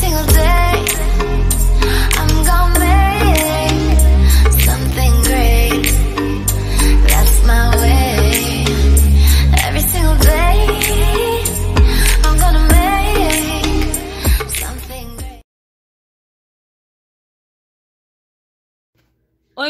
single day.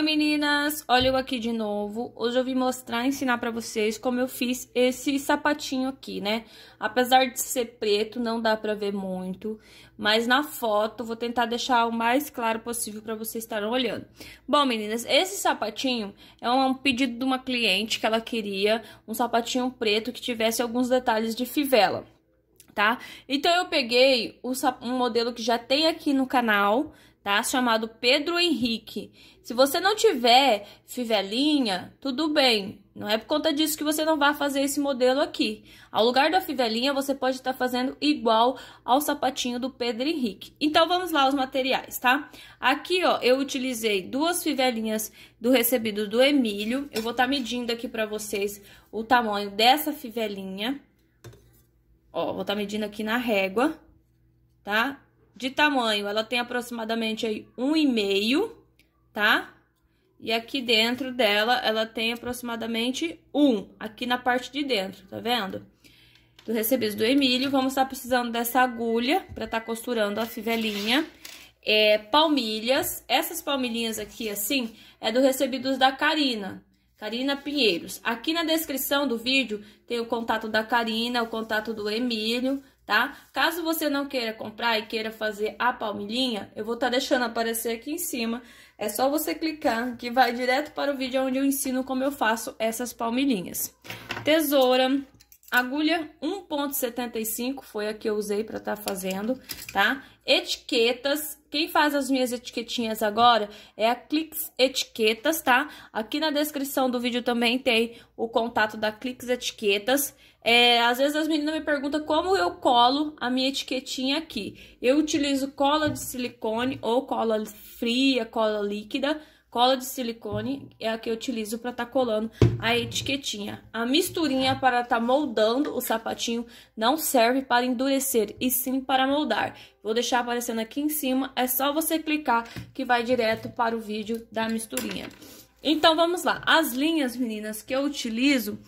Oi meninas, olha eu aqui de novo. Hoje eu vim mostrar, ensinar pra vocês como eu fiz esse sapatinho aqui, né? Apesar de ser preto, não dá pra ver muito, mas na foto vou tentar deixar o mais claro possível pra vocês estarem olhando. Bom meninas, esse sapatinho é um pedido de uma cliente que ela queria um sapatinho preto que tivesse alguns detalhes de fivela. Tá? Então eu peguei um modelo que já tem aqui no canal, tá? Chamado Pedro Henrique. Se você não tiver fivelinha, tudo bem. Não é por conta disso que você não vai fazer esse modelo aqui. Ao lugar da fivelinha, você pode estar fazendo igual ao sapatinho do Pedro Henrique. Então, vamos lá os materiais, tá? Aqui, ó, eu utilizei duas fivelinhas do recebido do Emílio. Eu vou estar medindo aqui pra vocês o tamanho dessa fivelinha. Ó, vou estar medindo aqui na régua, tá? De tamanho, ela tem aproximadamente aí um e meio, tá? E aqui dentro dela, ela tem aproximadamente um, aqui na parte de dentro, tá vendo? Do recebido do Emílio, vamos estar precisando dessa agulha para estar costurando a fivelinha. É, palmilhas, essas palmilhinhas aqui, assim, é do recebidos da Karina, Karina Pinheiros. Aqui na descrição do vídeo tem o contato da Karina, o contato do Emílio, tá? Caso você não queira comprar e queira fazer a palmilhinha, eu vou estar tá deixando aparecer aqui em cima. É só você clicar que vai direto para o vídeo onde eu ensino como eu faço essas palmilhinhas. Tesoura, agulha 1.75 foi a que eu usei para estar tá fazendo, tá? Etiquetas, quem faz as minhas etiquetinhas agora é a Clix Etiquetas, tá? Aqui na descrição do vídeo também tem o contato da Clix Etiquetas. É, às vezes as meninas me perguntam como eu colo a minha etiquetinha aqui. Eu utilizo cola de silicone ou cola fria, cola líquida. Cola de silicone é a que eu utilizo para estar tá colando a etiquetinha. A misturinha para estar tá moldando o sapatinho não serve para endurecer, e sim para moldar. Vou deixar aparecendo aqui em cima, é só você clicar que vai direto para o vídeo da misturinha. Então, vamos lá. As linhas, meninas, que eu utilizo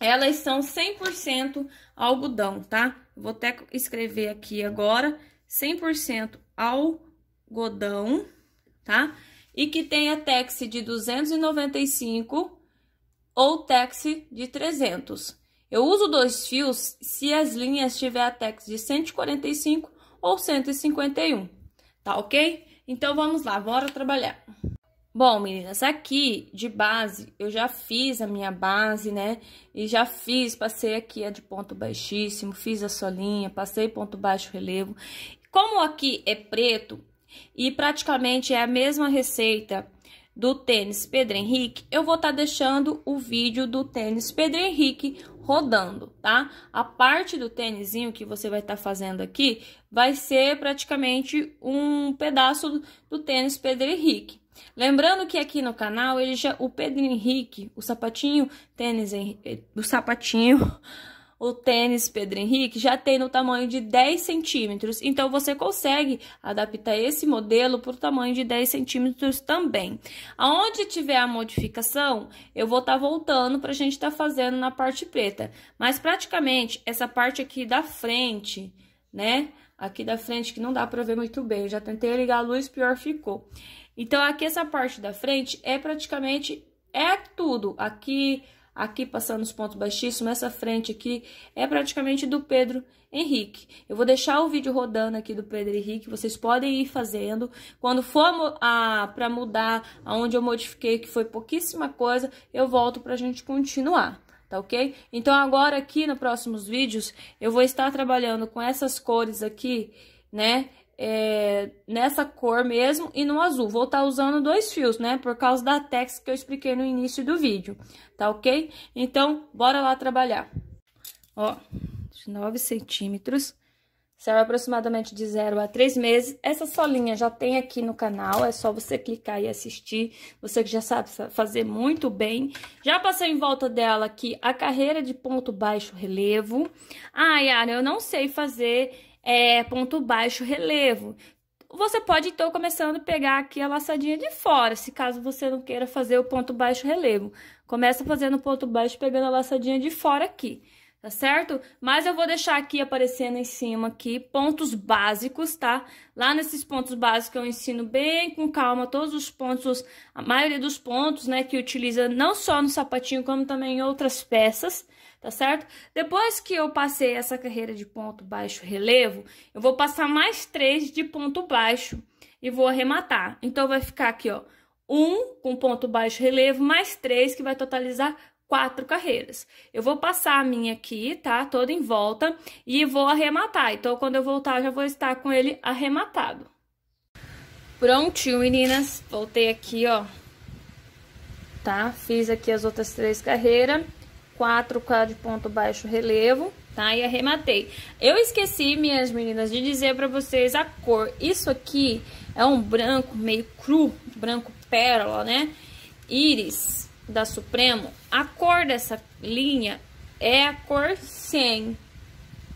elas são 100% algodão, tá? Vou até escrever aqui agora, 100% algodão, tá? E que tenha tex de 295 ou tex de 300. Eu uso dois fios se as linhas tiver a tex de 145 ou 151, tá ok? Então, vamos lá, bora trabalhar. Bom, meninas, aqui de base, eu já fiz a minha base, né? E já fiz, passei aqui a de ponto baixíssimo, fiz a solinha, passei ponto baixo relevo. Como aqui é preto e praticamente é a mesma receita do tênis Pedro Henrique, eu vou estar tá deixando o vídeo do tênis Pedro Henrique rodando, tá? A parte do tênisinho que você vai estar tá fazendo aqui vai ser praticamente um pedaço do tênis Pedro Henrique. Lembrando que aqui no canal, ele já, o Pedro Henrique, o sapatinho tênis, eh, o sapatinho, o tênis Pedro Henrique já tem no tamanho de 10 centímetros. Então, você consegue adaptar esse modelo para o tamanho de 10 centímetros também. Aonde tiver a modificação, eu vou estar tá voltando para a gente estar tá fazendo na parte preta. Mas, praticamente, essa parte aqui da frente, né? Aqui da frente, que não dá para ver muito bem. Eu já tentei ligar a luz, pior ficou. Então, aqui essa parte da frente é praticamente, é tudo. Aqui, aqui passando os pontos baixíssimos, essa frente aqui é praticamente do Pedro Henrique. Eu vou deixar o vídeo rodando aqui do Pedro Henrique, vocês podem ir fazendo. Quando for para mudar aonde eu modifiquei, que foi pouquíssima coisa, eu volto pra gente continuar tá ok? Então, agora aqui nos próximos vídeos, eu vou estar trabalhando com essas cores aqui, né? É, nessa cor mesmo e no azul. Vou estar tá usando dois fios, né? Por causa da tex que eu expliquei no início do vídeo, tá ok? Então, bora lá trabalhar. Ó, 9 centímetros. Serve aproximadamente de 0 a 3 meses. Essa solinha já tem aqui no canal, é só você clicar e assistir. Você que já sabe fazer muito bem. Já passei em volta dela aqui a carreira de ponto baixo relevo. Ah, Yara, eu não sei fazer é, ponto baixo relevo. Você pode, então, começando a pegar aqui a laçadinha de fora, se caso você não queira fazer o ponto baixo relevo. Começa fazendo ponto baixo, pegando a laçadinha de fora aqui tá certo? Mas eu vou deixar aqui aparecendo em cima aqui pontos básicos, tá? Lá nesses pontos básicos eu ensino bem com calma todos os pontos, a maioria dos pontos, né, que utiliza não só no sapatinho, como também em outras peças, tá certo? Depois que eu passei essa carreira de ponto baixo relevo, eu vou passar mais três de ponto baixo e vou arrematar. Então, vai ficar aqui, ó, um com ponto baixo relevo, mais três, que vai totalizar quatro carreiras. Eu vou passar a minha aqui, tá? Toda em volta e vou arrematar. Então, quando eu voltar, já vou estar com ele arrematado. Prontinho, meninas. Voltei aqui, ó. Tá? Fiz aqui as outras três carreiras. Quatro de ponto baixo relevo, tá? E arrematei. Eu esqueci, minhas meninas, de dizer pra vocês a cor. Isso aqui é um branco meio cru, branco pérola, né? Íris da Supremo, a cor dessa linha é a cor 100,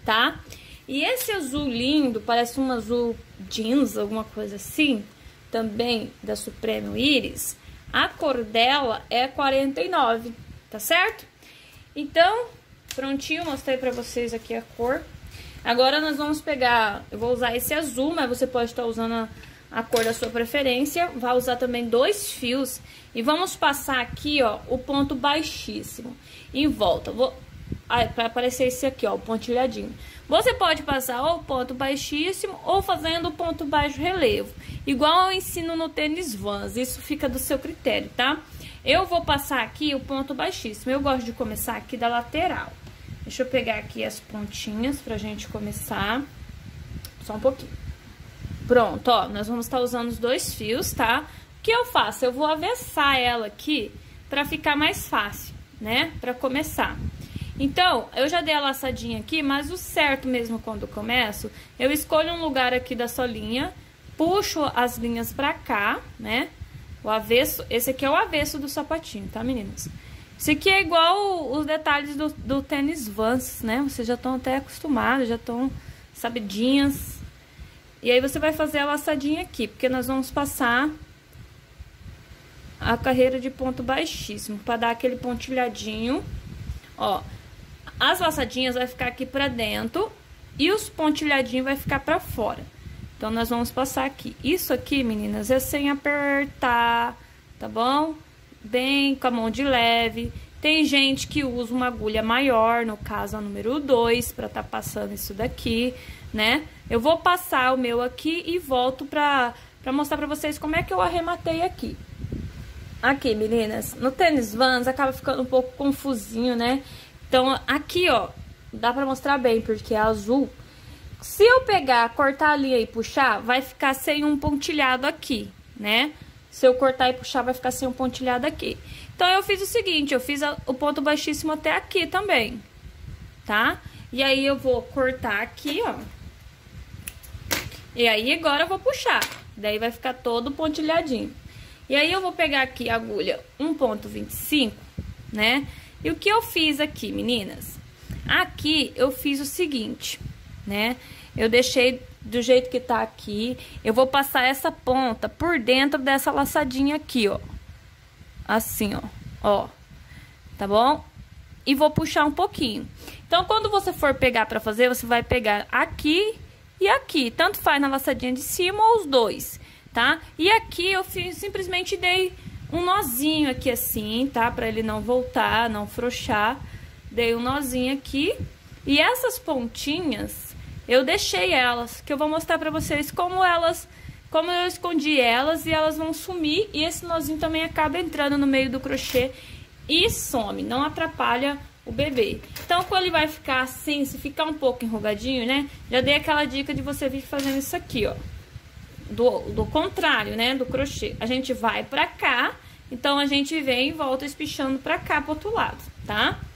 tá? E esse azul lindo, parece um azul jeans, alguma coisa assim, também da Supremo Iris, a cor dela é 49, tá certo? Então, prontinho, mostrei pra vocês aqui a cor. Agora nós vamos pegar, eu vou usar esse azul, mas você pode estar usando a a cor da sua preferência. Vai usar também dois fios e vamos passar aqui, ó, o ponto baixíssimo em volta. Vou ah, para aparecer esse aqui, ó, o pontilhadinho. Você pode passar ou ponto baixíssimo ou fazendo o ponto baixo relevo, igual eu ensino no tênis Vans. Isso fica do seu critério, tá? Eu vou passar aqui o ponto baixíssimo. Eu gosto de começar aqui da lateral. Deixa eu pegar aqui as pontinhas pra gente começar. Só um pouquinho. Pronto, ó, nós vamos estar tá usando os dois fios, tá? O que eu faço? Eu vou avessar ela aqui pra ficar mais fácil, né? Pra começar. Então, eu já dei a laçadinha aqui, mas o certo mesmo quando eu começo, eu escolho um lugar aqui da solinha, puxo as linhas pra cá, né? O avesso, esse aqui é o avesso do sapatinho, tá, meninas? Esse aqui é igual os detalhes do, do tênis Vans, né? Vocês já estão até acostumados, já estão sabidinhas, e aí você vai fazer a laçadinha aqui, porque nós vamos passar a carreira de ponto baixíssimo, para dar aquele pontilhadinho. Ó, as laçadinhas vai ficar aqui pra dentro e os pontilhadinhos vai ficar pra fora. Então, nós vamos passar aqui. Isso aqui, meninas, é sem apertar, tá bom? Bem com a mão de leve. Tem gente que usa uma agulha maior, no caso a número 2, pra tá passando isso daqui né? Eu vou passar o meu aqui e volto pra, pra mostrar pra vocês como é que eu arrematei aqui. Aqui, meninas, no tênis Vans acaba ficando um pouco confusinho, né? Então, aqui, ó, dá pra mostrar bem, porque é azul. Se eu pegar, cortar a linha e puxar, vai ficar sem um pontilhado aqui, né? Se eu cortar e puxar, vai ficar sem um pontilhado aqui. Então, eu fiz o seguinte, eu fiz o ponto baixíssimo até aqui também, tá? E aí, eu vou cortar aqui, ó. E aí agora eu vou puxar. Daí vai ficar todo pontilhadinho. E aí eu vou pegar aqui a agulha 1.25, né? E o que eu fiz aqui, meninas? Aqui eu fiz o seguinte, né? Eu deixei do jeito que tá aqui. Eu vou passar essa ponta por dentro dessa laçadinha aqui, ó. Assim, ó. Ó. Tá bom? E vou puxar um pouquinho. Então, quando você for pegar pra fazer, você vai pegar aqui e aqui, tanto faz na laçadinha de cima ou os dois, tá? E aqui eu fiz, simplesmente dei um nozinho aqui assim, tá? Pra ele não voltar, não frouxar. Dei um nozinho aqui. E essas pontinhas, eu deixei elas, que eu vou mostrar pra vocês como elas... Como eu escondi elas e elas vão sumir. E esse nozinho também acaba entrando no meio do crochê e some. Não atrapalha o bebê. Então, quando ele vai ficar assim, se ficar um pouco enrugadinho, né? Já dei aquela dica de você vir fazendo isso aqui, ó. Do, do contrário, né? Do crochê. A gente vai pra cá, então a gente vem e volta espichando pra cá, pro outro lado, tá? Ah,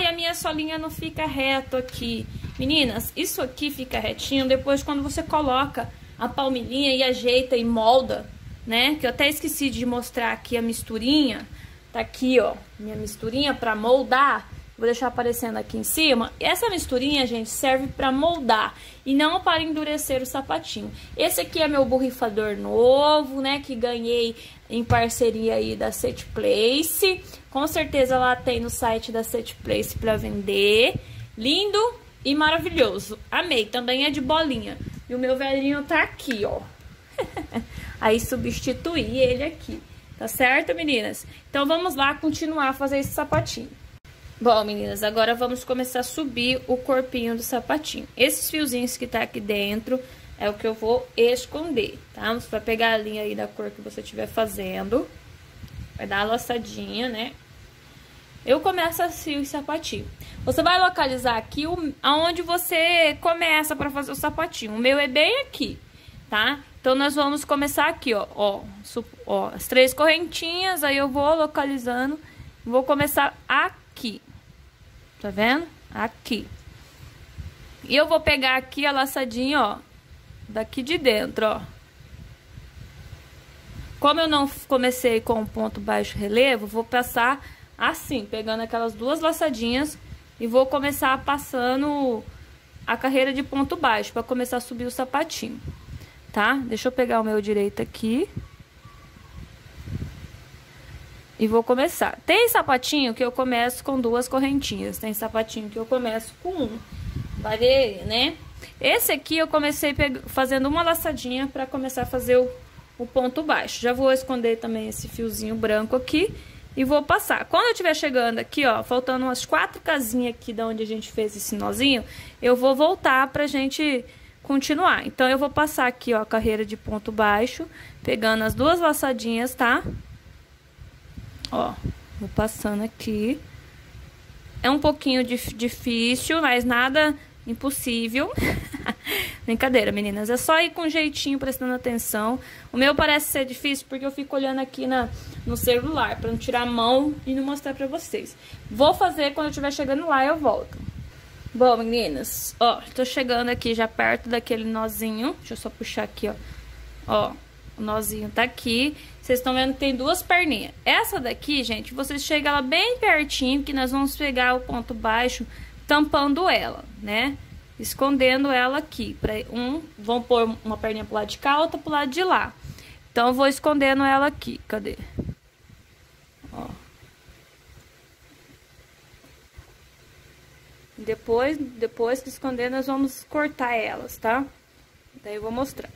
e a minha solinha não fica reto aqui. Meninas, isso aqui fica retinho depois quando você coloca a palmilhinha e ajeita e molda, né? Que eu até esqueci de mostrar aqui a misturinha Tá aqui, ó, minha misturinha pra moldar. Vou deixar aparecendo aqui em cima. Essa misturinha, gente, serve para moldar e não para endurecer o sapatinho. Esse aqui é meu borrifador novo, né, que ganhei em parceria aí da Set Place. Com certeza lá tem no site da Set Place para vender. Lindo e maravilhoso. Amei. Também é de bolinha. E o meu velhinho tá aqui, ó. Aí substituí ele aqui. Tá certo, meninas? Então, vamos lá continuar a fazer esse sapatinho. Bom, meninas, agora vamos começar a subir o corpinho do sapatinho. Esses fiozinhos que tá aqui dentro é o que eu vou esconder, tá? Você vai pegar a linha aí da cor que você estiver fazendo. Vai dar a laçadinha, né? Eu começo assim o sapatinho. Você vai localizar aqui o, aonde você começa para fazer o sapatinho. O meu é bem aqui, tá? Então, nós vamos começar aqui, ó, ó, ó, as três correntinhas, aí eu vou localizando, vou começar aqui, tá vendo? Aqui. E eu vou pegar aqui a laçadinha, ó, daqui de dentro, ó. Como eu não comecei com ponto baixo relevo, vou passar assim, pegando aquelas duas laçadinhas e vou começar passando a carreira de ponto baixo, para começar a subir o sapatinho tá? Deixa eu pegar o meu direito aqui. E vou começar. Tem sapatinho que eu começo com duas correntinhas. Tem sapatinho que eu começo com um. Varia, né? Esse aqui eu comecei fazendo uma laçadinha para começar a fazer o, o ponto baixo. Já vou esconder também esse fiozinho branco aqui e vou passar. Quando eu estiver chegando aqui, ó, faltando umas quatro casinhas aqui da onde a gente fez esse nozinho, eu vou voltar pra gente continuar. Então, eu vou passar aqui, ó, a carreira de ponto baixo, pegando as duas laçadinhas, tá? Ó, vou passando aqui. É um pouquinho dif difícil, mas nada impossível. Brincadeira, meninas. É só ir com jeitinho, prestando atenção. O meu parece ser difícil porque eu fico olhando aqui na, no celular, pra não tirar a mão e não mostrar pra vocês. Vou fazer quando eu estiver chegando lá, eu volto. Bom, meninas, ó, tô chegando aqui já perto daquele nozinho. Deixa eu só puxar aqui, ó. Ó, o nozinho tá aqui. Vocês estão vendo que tem duas perninhas. Essa daqui, gente, vocês chegam ela bem pertinho, que nós vamos pegar o ponto baixo tampando ela, né? Escondendo ela aqui. Pra um, vão pôr uma perninha pro lado de cá, outra pro lado de lá. Então, eu vou escondendo ela aqui. Cadê? Ó. Depois, depois que esconder, nós vamos cortar elas, tá? Daí eu vou mostrar.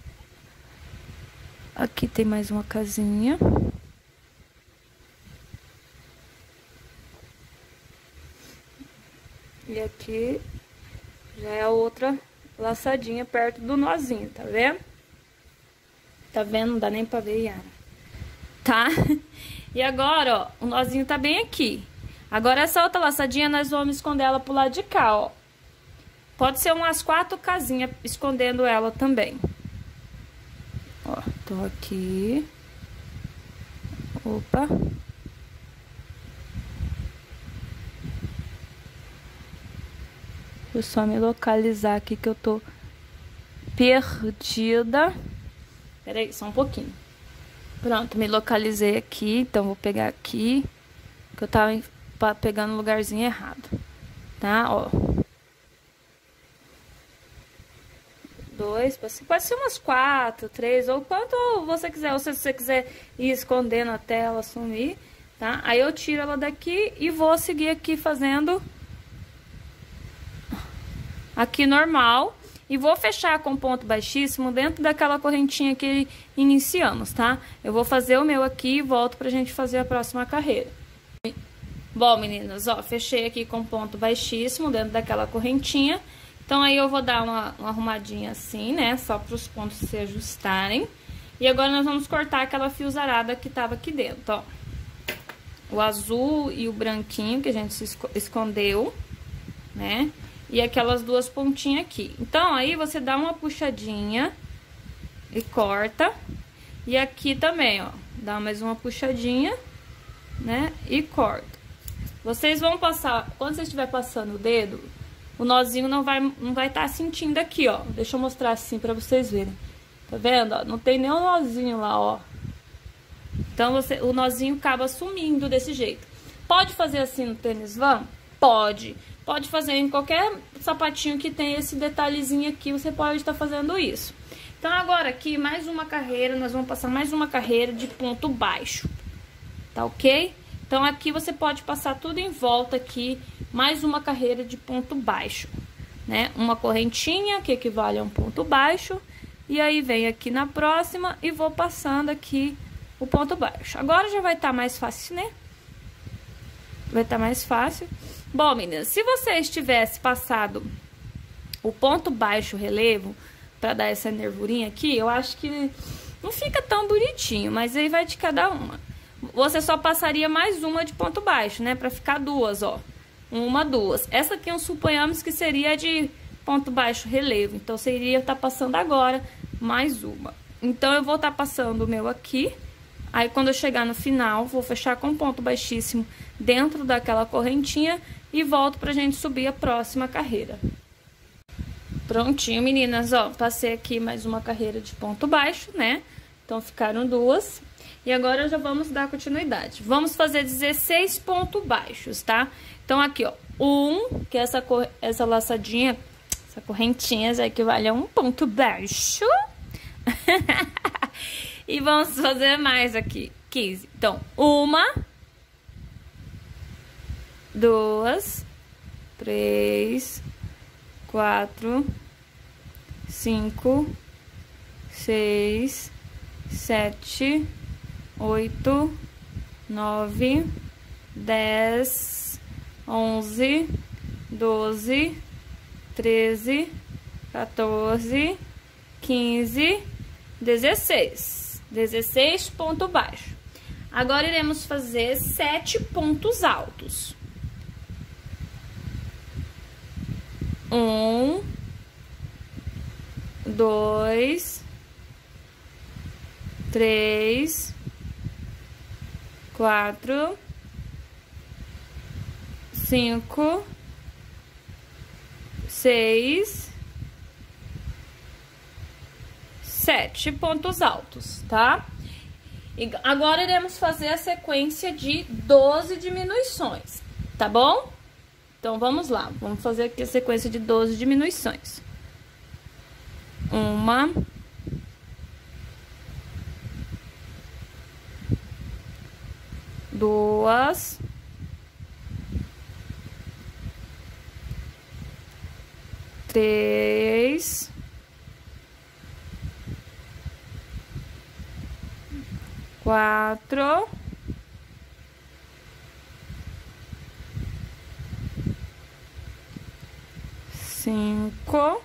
Aqui tem mais uma casinha. E aqui já é a outra laçadinha perto do nozinho, tá vendo? Tá vendo? Não dá nem pra ver, Yara. Tá? E agora, ó, o nozinho tá bem aqui. Agora, essa outra laçadinha, nós vamos esconder ela pro lado de cá, ó. Pode ser umas quatro casinhas escondendo ela também. Ó, tô aqui. Opa. Vou só me localizar aqui que eu tô perdida. Pera aí, só um pouquinho. Pronto, me localizei aqui, então vou pegar aqui. Que eu tava pegando o lugarzinho errado. Tá? Ó. Dois, pode ser umas quatro, três, ou quanto você quiser. Ou se você quiser ir escondendo até ela sumir, tá? Aí eu tiro ela daqui e vou seguir aqui fazendo aqui normal. E vou fechar com ponto baixíssimo dentro daquela correntinha que iniciamos, tá? Eu vou fazer o meu aqui e volto pra gente fazer a próxima carreira. Bom, meninas, ó, fechei aqui com ponto baixíssimo dentro daquela correntinha. Então, aí eu vou dar uma, uma arrumadinha assim, né? Só para os pontos se ajustarem. E agora nós vamos cortar aquela fiozarada que tava aqui dentro, ó. O azul e o branquinho que a gente escondeu, né? E aquelas duas pontinhas aqui. Então, aí você dá uma puxadinha e corta. E aqui também, ó, dá mais uma puxadinha, né? E corta. Vocês vão passar, quando você estiver passando o dedo, o nozinho não vai não vai estar tá sentindo aqui, ó. Deixa eu mostrar assim pra vocês verem. Tá vendo? Ó? Não tem nenhum nozinho lá, ó. Então, você, o nozinho acaba sumindo desse jeito. Pode fazer assim no tênis van? Pode. Pode fazer em qualquer sapatinho que tem esse detalhezinho aqui, você pode estar fazendo isso. Então, agora aqui, mais uma carreira, nós vamos passar mais uma carreira de ponto baixo, tá ok? Então, aqui você pode passar tudo em volta aqui, mais uma carreira de ponto baixo, né? Uma correntinha, que equivale a um ponto baixo, e aí vem aqui na próxima e vou passando aqui o ponto baixo. Agora já vai estar tá mais fácil, né? Vai estar tá mais fácil. Bom, meninas, se vocês tivesse passado o ponto baixo relevo, para dar essa nervurinha aqui, eu acho que não fica tão bonitinho, mas aí vai de cada uma. Você só passaria mais uma de ponto baixo, né? Pra ficar duas, ó. Uma, duas. Essa aqui, suponhamos que seria de ponto baixo relevo. Então, seria estar tá passando agora mais uma. Então, eu vou estar tá passando o meu aqui. Aí, quando eu chegar no final, vou fechar com ponto baixíssimo dentro daquela correntinha e volto pra gente subir a próxima carreira. Prontinho, meninas, ó, passei aqui mais uma carreira de ponto baixo, né? Então, ficaram duas. E agora já vamos dar continuidade. Vamos fazer 16 pontos baixos, tá? Então, aqui, ó, um, que é essa, essa laçadinha, essa correntinha já equivale a um ponto baixo. e vamos fazer mais aqui, 15. Então, uma, duas, três, quatro, cinco, seis, sete, oito, nove, dez, onze, doze, treze, 14, 15, 16. 16 ponto baixo. Agora iremos fazer sete pontos altos. Um, dois, três, quatro, cinco, seis, sete pontos altos, tá? E agora iremos fazer a sequência de 12 diminuições, tá bom? Então, vamos lá. Vamos fazer aqui a sequência de 12 diminuições. Uma. Duas. Três. Quatro. Cinco,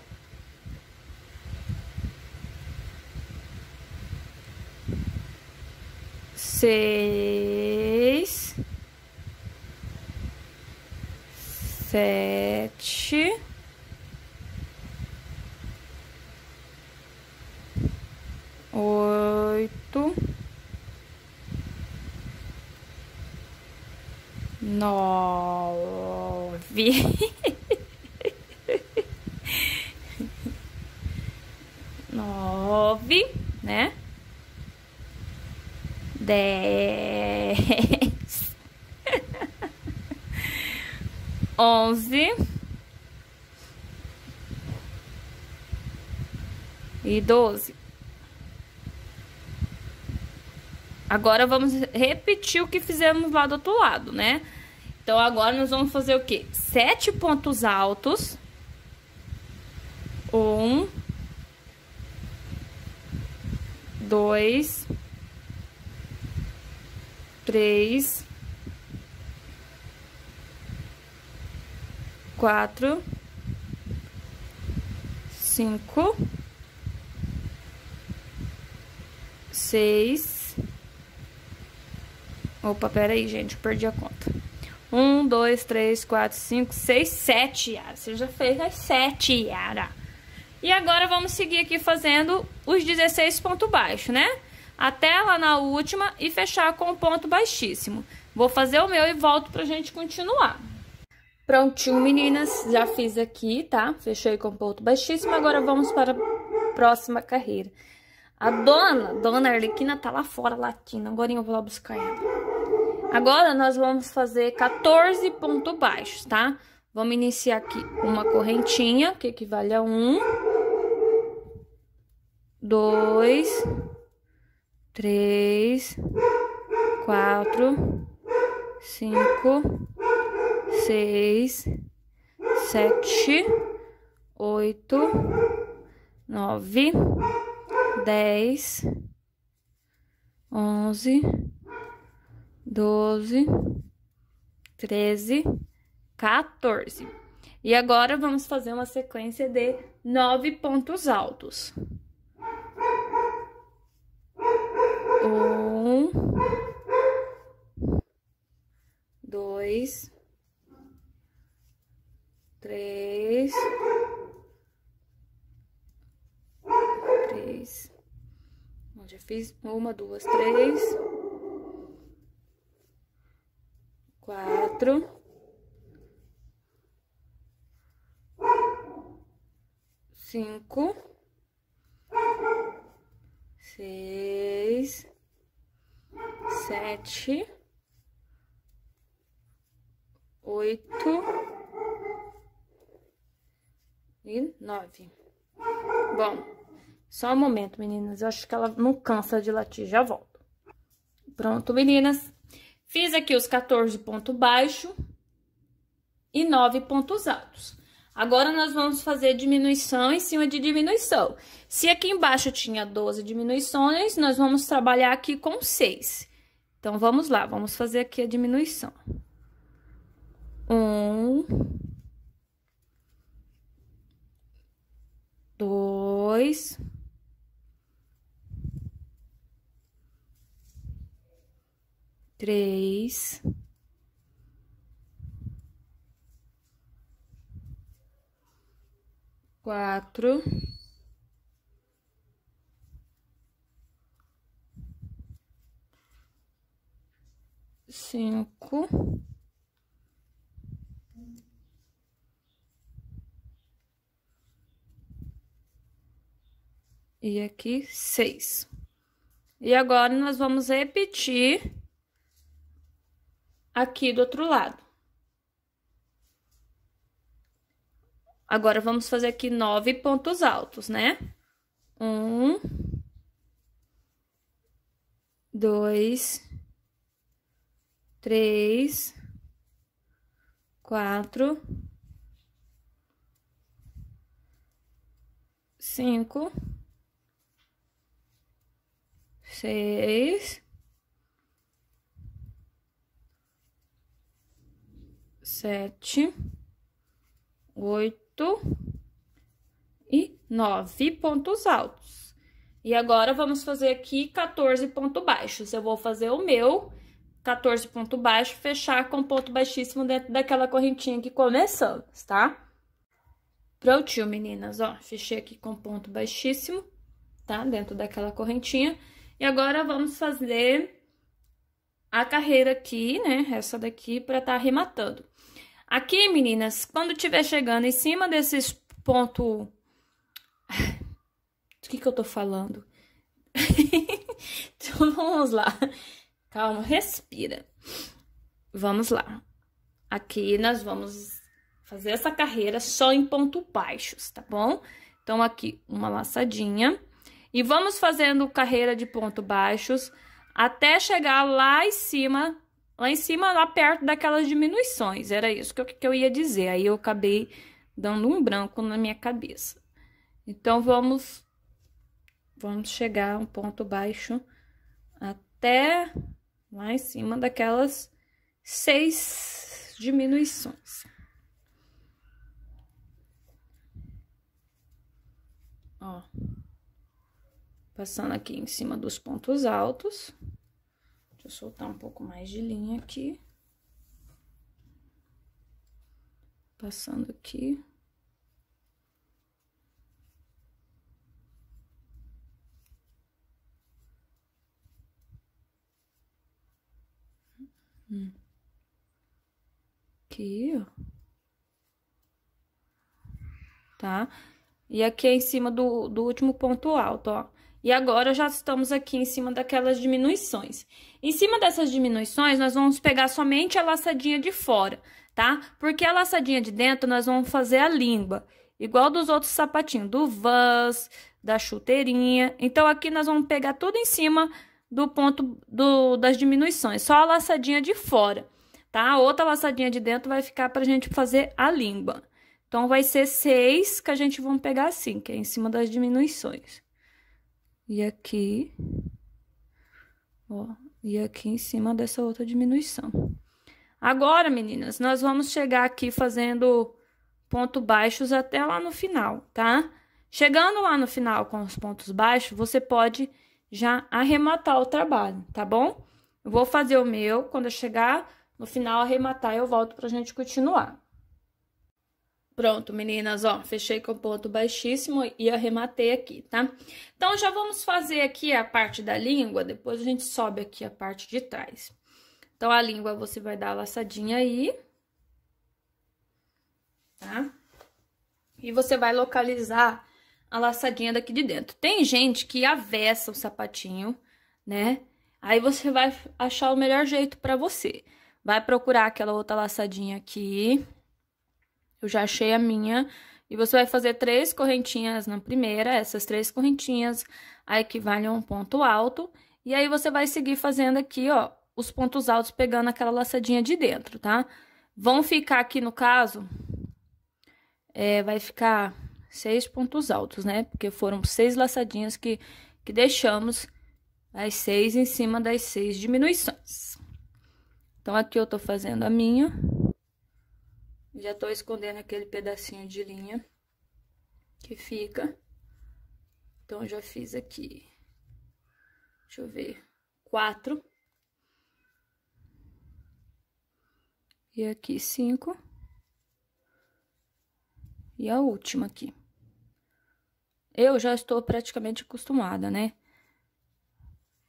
2012. Agora vamos repetir o que fizemos lá do outro lado, né? Então, agora nós vamos fazer o quê? Sete pontos altos. Um. Dois. Três. Seis. Opa, pera aí, gente, perdi a conta. Um, dois, três, quatro, cinco, seis, sete, Yara. Você já fez as sete, Yara. E agora vamos seguir aqui fazendo os 16 pontos baixos, né? Até lá na última e fechar com o ponto baixíssimo. Vou fazer o meu e volto pra gente continuar. Prontinho, meninas. Já fiz aqui, tá? Fechei com ponto baixíssimo. Agora vamos para a próxima carreira. A dona, dona Arlequina tá lá fora latindo. Agora eu vou lá buscar ela. Agora, nós vamos fazer 14 pontos baixos, tá? Vamos iniciar aqui uma correntinha, que equivale a um, dois, três, quatro, cinco, seis, sete, oito, nove, dez, onze, doze, treze, 14. E agora vamos fazer uma sequência de nove pontos altos. Um, dois, três, três. Já fiz uma, duas, três, quatro. cinco, seis, sete, oito e nove. Bom, só um momento, meninas. Eu acho que ela não cansa de latir, já volto. Pronto, meninas. Fiz aqui os 14 pontos baixos e 9 pontos altos. Agora, nós vamos fazer diminuição em cima de diminuição. Se aqui embaixo tinha 12 diminuições, nós vamos trabalhar aqui com 6. Então, vamos lá, vamos fazer aqui a diminuição. Um... Dois... Três... quatro, cinco, e aqui seis. E agora nós vamos repetir aqui do outro lado. Agora, vamos fazer aqui nove pontos altos, né? Um, dois, três, quatro, cinco, seis, sete, oito e nove pontos altos. E agora, vamos fazer aqui 14 pontos baixos. Eu vou fazer o meu 14 ponto baixo, fechar com ponto baixíssimo dentro daquela correntinha que começamos, tá? Prontinho, meninas, ó, fechei aqui com ponto baixíssimo, tá? Dentro daquela correntinha. E agora, vamos fazer a carreira aqui, né? Essa daqui, pra tá arrematando. Aqui, meninas, quando estiver chegando em cima desses pontos... O que que eu tô falando? então, vamos lá. Calma, respira. Vamos lá. Aqui nós vamos fazer essa carreira só em pontos baixos, tá bom? Então, aqui, uma laçadinha. E vamos fazendo carreira de pontos baixos até chegar lá em cima lá em cima, lá perto daquelas diminuições. Era isso que eu, que eu ia dizer. Aí eu acabei dando um branco na minha cabeça. Então, vamos, vamos chegar um ponto baixo até lá em cima daquelas seis diminuições. Ó, passando aqui em cima dos pontos altos. Eu soltar um pouco mais de linha aqui. Passando aqui. Aqui, ó. Tá? E aqui é em cima do, do último ponto alto, ó. E agora, já estamos aqui em cima daquelas diminuições. Em cima dessas diminuições, nós vamos pegar somente a laçadinha de fora, tá? Porque a laçadinha de dentro, nós vamos fazer a língua. Igual dos outros sapatinhos, do Vans, da chuteirinha. Então, aqui nós vamos pegar tudo em cima do ponto do, das diminuições. Só a laçadinha de fora, tá? A outra laçadinha de dentro vai ficar pra gente fazer a língua. Então, vai ser seis que a gente vai pegar assim, que é em cima das diminuições. E aqui, ó, e aqui em cima dessa outra diminuição. Agora, meninas, nós vamos chegar aqui fazendo ponto baixos até lá no final, tá? Chegando lá no final com os pontos baixos, você pode já arrematar o trabalho, tá bom? Eu vou fazer o meu, quando eu chegar no final, arrematar, eu volto pra gente continuar. Pronto, meninas, ó, fechei com ponto baixíssimo e arrematei aqui, tá? Então, já vamos fazer aqui a parte da língua, depois a gente sobe aqui a parte de trás. Então, a língua você vai dar a laçadinha aí. Tá? E você vai localizar a laçadinha daqui de dentro. Tem gente que avessa o sapatinho, né? Aí você vai achar o melhor jeito pra você. Vai procurar aquela outra laçadinha aqui eu já achei a minha. E você vai fazer três correntinhas na primeira, essas três correntinhas a equivalem a um ponto alto. E aí, você vai seguir fazendo aqui, ó, os pontos altos pegando aquela laçadinha de dentro, tá? Vão ficar aqui, no caso, é, vai ficar seis pontos altos, né? Porque foram seis laçadinhas que, que deixamos as seis em cima das seis diminuições. Então, aqui eu tô fazendo a minha. Já tô escondendo aquele pedacinho de linha que fica. Então, já fiz aqui, deixa eu ver, quatro. E aqui cinco. E a última aqui. Eu já estou praticamente acostumada, né?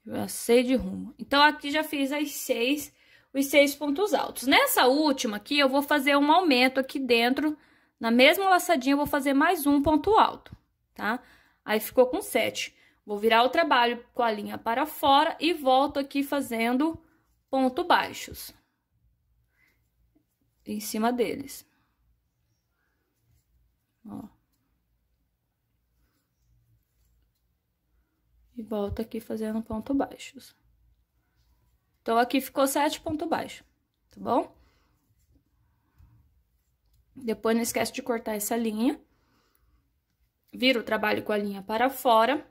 Já sei de rumo. Então, aqui já fiz as seis os seis pontos altos. Nessa última aqui, eu vou fazer um aumento aqui dentro, na mesma laçadinha, eu vou fazer mais um ponto alto, tá? Aí, ficou com sete. Vou virar o trabalho com a linha para fora e volto aqui fazendo ponto baixos. Em cima deles. Ó. E volto aqui fazendo ponto baixos. Então, aqui ficou sete ponto baixo, tá bom? Depois, não esquece de cortar essa linha. Vira o trabalho com a linha para fora.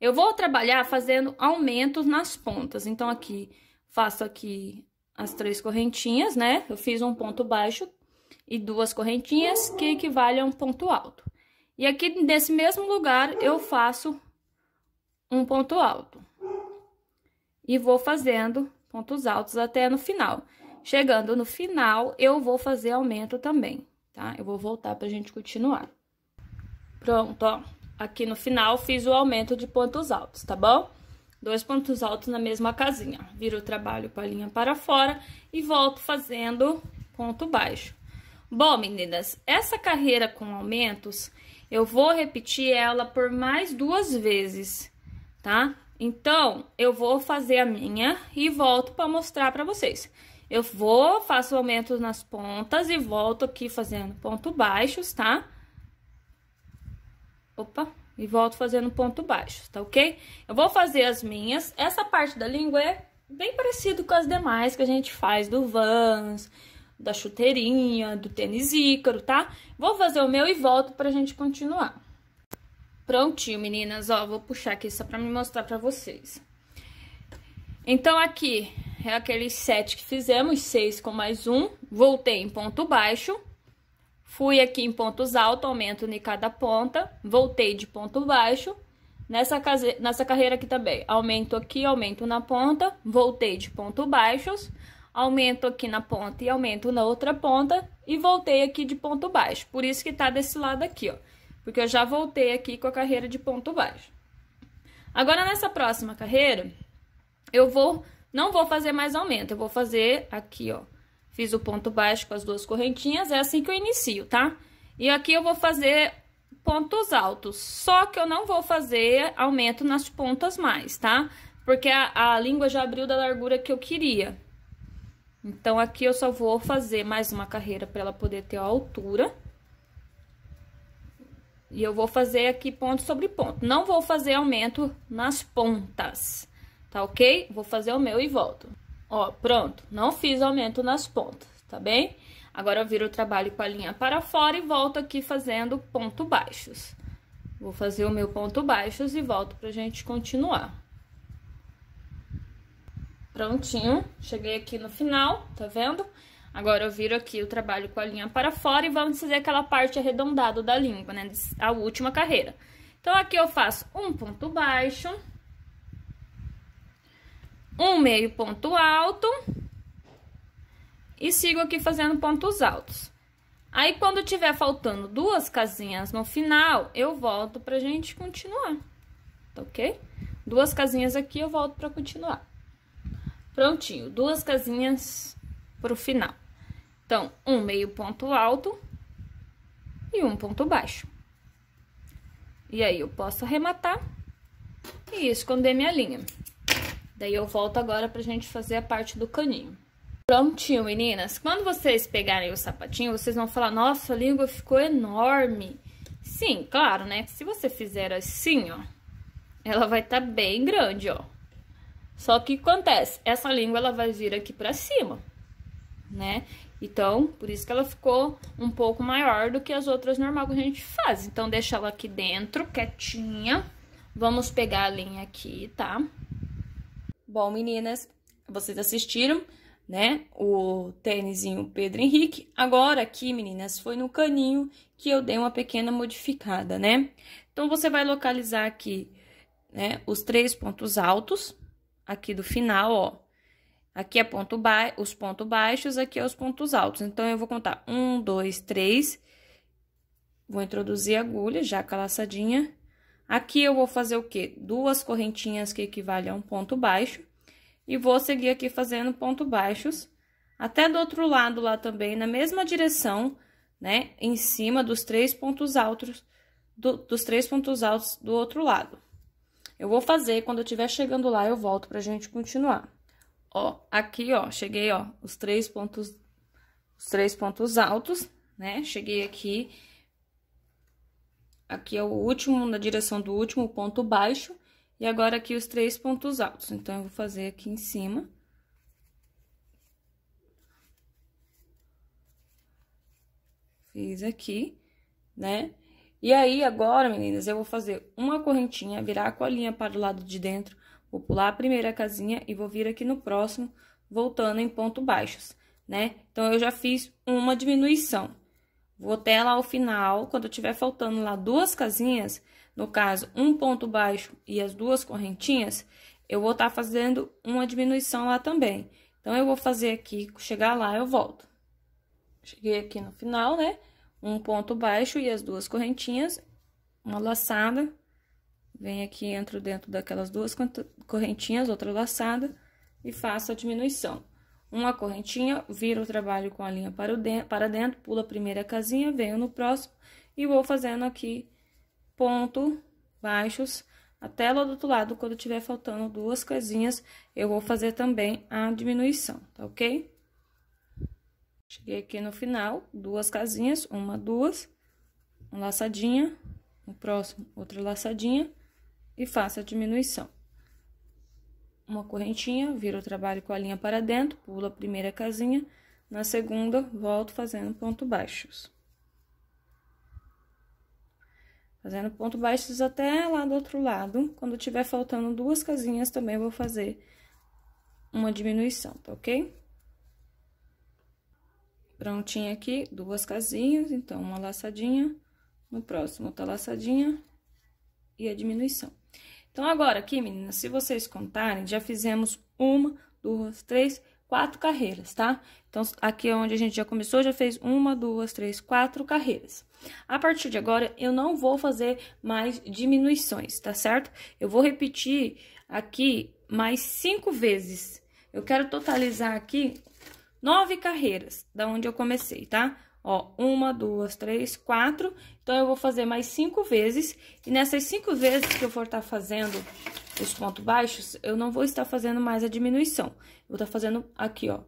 Eu vou trabalhar fazendo aumentos nas pontas. Então, aqui, faço aqui as três correntinhas, né? Eu fiz um ponto baixo e duas correntinhas, que equivale a um ponto alto. E aqui, nesse mesmo lugar, eu faço um ponto alto e vou fazendo pontos altos até no final. Chegando no final, eu vou fazer aumento também, tá? Eu vou voltar pra gente continuar. Pronto, ó. Aqui no final, fiz o aumento de pontos altos, tá bom? Dois pontos altos na mesma casinha. Viro o trabalho com a linha para fora e volto fazendo ponto baixo. Bom, meninas, essa carreira com aumentos, eu vou repetir ela por mais duas vezes, tá? Então, eu vou fazer a minha e volto para mostrar para vocês. Eu vou, faço aumento nas pontas e volto aqui fazendo ponto baixos, tá? Opa, e volto fazendo ponto baixo, tá ok? Eu vou fazer as minhas. Essa parte da língua é bem parecido com as demais que a gente faz do Vans, da chuteirinha, do tênis ícaro, tá? Vou fazer o meu e volto pra gente continuar. Prontinho, meninas, ó, vou puxar aqui só pra me mostrar pra vocês. Então, aqui é aqueles sete que fizemos, seis com mais um, voltei em ponto baixo, fui aqui em pontos altos, aumento em cada ponta, voltei de ponto baixo, nessa, case... nessa carreira aqui também, aumento aqui, aumento na ponta, voltei de ponto baixos, aumento aqui na ponta e aumento na outra ponta, e voltei aqui de ponto baixo, por isso que tá desse lado aqui, ó porque eu já voltei aqui com a carreira de ponto baixo. Agora, nessa próxima carreira, eu vou, não vou fazer mais aumento, eu vou fazer aqui, ó, fiz o ponto baixo com as duas correntinhas, é assim que eu inicio, tá? E aqui eu vou fazer pontos altos. Só que eu não vou fazer aumento nas pontas mais, tá? Porque a, a língua já abriu da largura que eu queria. Então, aqui eu só vou fazer mais uma carreira para ela poder ter a altura. E eu vou fazer aqui ponto sobre ponto. Não vou fazer aumento nas pontas, tá ok? Vou fazer o meu e volto. Ó, pronto. Não fiz aumento nas pontas, tá bem? Agora, eu viro o trabalho com a linha para fora e volto aqui fazendo ponto baixos. Vou fazer o meu ponto baixos e volto pra gente continuar. Prontinho, cheguei aqui no final, tá vendo? Agora, eu viro aqui o trabalho com a linha para fora e vamos fazer aquela parte arredondada da língua, né? A última carreira. Então, aqui eu faço um ponto baixo, um meio ponto alto e sigo aqui fazendo pontos altos. Aí, quando tiver faltando duas casinhas no final, eu volto pra gente continuar, tá ok? Duas casinhas aqui, eu volto pra continuar. Prontinho, duas casinhas pro final. Então, um meio ponto alto e um ponto baixo. E aí, eu posso arrematar e esconder minha linha. Daí, eu volto agora pra gente fazer a parte do caninho. Prontinho, meninas. Quando vocês pegarem o sapatinho, vocês vão falar, nossa, a língua ficou enorme. Sim, claro, né? Se você fizer assim, ó, ela vai estar tá bem grande, ó. Só que acontece, essa língua, ela vai vir aqui pra cima, né? Então, por isso que ela ficou um pouco maior do que as outras normal que a gente faz. Então, deixa ela aqui dentro, quietinha. Vamos pegar a linha aqui, tá? Bom, meninas, vocês assistiram, né, o tênisinho Pedro Henrique. Agora aqui, meninas, foi no caninho que eu dei uma pequena modificada, né? Então, você vai localizar aqui, né, os três pontos altos, aqui do final, ó. Aqui é ponto ba os pontos baixos, aqui é os pontos altos. Então, eu vou contar um, dois, três. Vou introduzir a agulha, já com a laçadinha. Aqui eu vou fazer o quê? Duas correntinhas que equivalem a um ponto baixo. E vou seguir aqui fazendo ponto baixos. Até do outro lado lá também, na mesma direção, né? Em cima dos três pontos altos, do, dos três pontos altos do outro lado. Eu vou fazer, quando eu estiver chegando lá, eu volto pra gente continuar. Ó, aqui, ó, cheguei, ó, os três pontos, os três pontos altos, né? Cheguei aqui, aqui é o último, na direção do último ponto baixo, e agora aqui os três pontos altos. Então, eu vou fazer aqui em cima. Fiz aqui, né? E aí, agora, meninas, eu vou fazer uma correntinha, virar a linha para o lado de dentro, Vou pular a primeira casinha e vou vir aqui no próximo, voltando em ponto baixos, né? Então, eu já fiz uma diminuição. Vou até lá ao final, quando tiver faltando lá duas casinhas, no caso, um ponto baixo e as duas correntinhas, eu vou estar tá fazendo uma diminuição lá também. Então, eu vou fazer aqui, chegar lá, eu volto. Cheguei aqui no final, né? Um ponto baixo e as duas correntinhas, uma laçada, Venho aqui, entro dentro daquelas duas correntinhas, outra laçada, e faço a diminuição. Uma correntinha, viro o trabalho com a linha para, dentro, para dentro, pulo a primeira casinha, venho no próximo, e vou fazendo aqui ponto, baixos, até lá do outro lado, quando tiver faltando duas casinhas, eu vou fazer também a diminuição, tá ok? Cheguei aqui no final, duas casinhas, uma, duas, uma laçadinha, no próximo, outra laçadinha, e faço a diminuição. Uma correntinha, viro o trabalho com a linha para dentro, pulo a primeira casinha, na segunda, volto fazendo ponto baixos. Fazendo ponto baixos até lá do outro lado. Quando tiver faltando duas casinhas, também vou fazer uma diminuição, tá ok? Prontinho aqui, duas casinhas, então, uma laçadinha, no próximo outra laçadinha e a diminuição. Então, agora aqui, meninas, se vocês contarem, já fizemos uma, duas, três, quatro carreiras, tá? Então, aqui é onde a gente já começou, já fez uma, duas, três, quatro carreiras. A partir de agora, eu não vou fazer mais diminuições, tá certo? Eu vou repetir aqui mais cinco vezes. Eu quero totalizar aqui nove carreiras, da onde eu comecei, tá? Ó, uma, duas, três, quatro. Então, eu vou fazer mais cinco vezes. E nessas cinco vezes que eu for estar tá fazendo os pontos baixos, eu não vou estar fazendo mais a diminuição. Eu vou estar tá fazendo aqui, ó,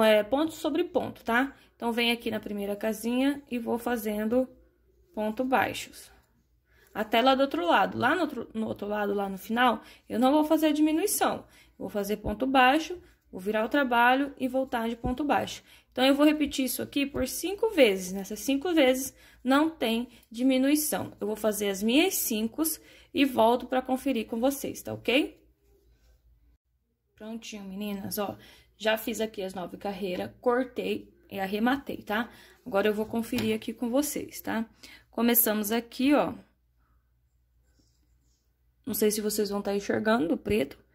é, ponto sobre ponto, tá? Então, vem aqui na primeira casinha e vou fazendo ponto baixos. Até lá do outro lado. Lá no outro, no outro lado, lá no final, eu não vou fazer a diminuição. Vou fazer ponto baixo, vou virar o trabalho e voltar de ponto baixo. Então, eu vou repetir isso aqui por cinco vezes. Nessas cinco vezes, não tem diminuição. Eu vou fazer as minhas cinco e volto para conferir com vocês, tá ok? Prontinho, meninas, ó. Já fiz aqui as nove carreiras, cortei e arrematei, tá? Agora, eu vou conferir aqui com vocês, tá? Começamos aqui, ó. Não sei se vocês vão estar tá enxergando o preto.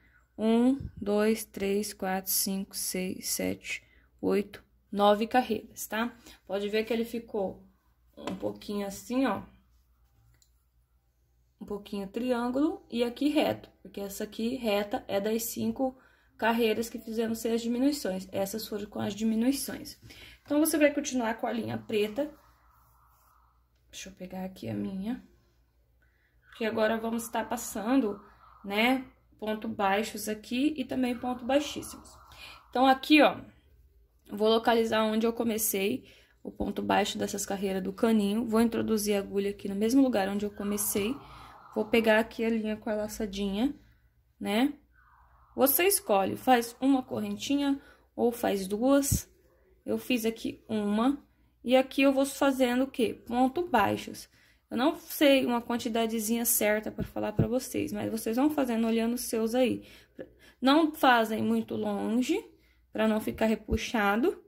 Um, dois, três, quatro, cinco, seis, sete, oito, nove carreiras, tá? Pode ver que ele ficou um pouquinho assim, ó. Um pouquinho triângulo e aqui reto, porque essa aqui reta é das cinco carreiras que fizemos sem as diminuições. Essas foram com as diminuições. Então, você vai continuar com a linha preta. Deixa eu pegar aqui a minha. Porque agora vamos estar passando, né, ponto baixos aqui e também ponto baixíssimos. Então, aqui, ó, vou localizar onde eu comecei o ponto baixo dessas carreiras do caninho. Vou introduzir a agulha aqui no mesmo lugar onde eu comecei. Vou pegar aqui a linha com a laçadinha, né? Você escolhe, faz uma correntinha ou faz duas. Eu fiz aqui uma. E aqui eu vou fazendo o quê? Ponto baixos. Eu não sei uma quantidadezinha certa para falar para vocês, mas vocês vão fazendo olhando os seus aí. Não fazem muito longe, para não ficar repuxado,